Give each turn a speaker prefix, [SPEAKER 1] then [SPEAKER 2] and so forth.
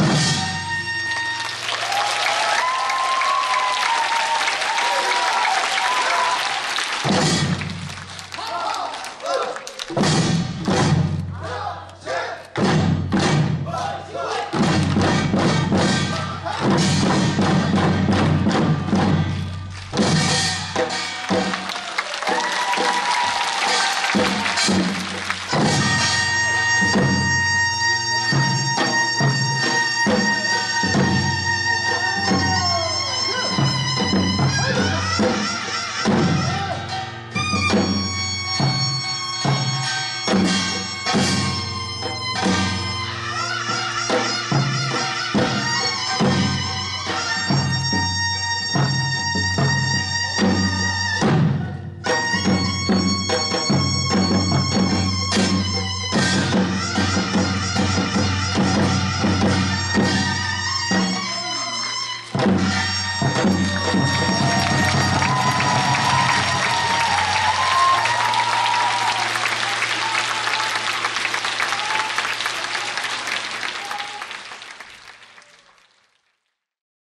[SPEAKER 1] you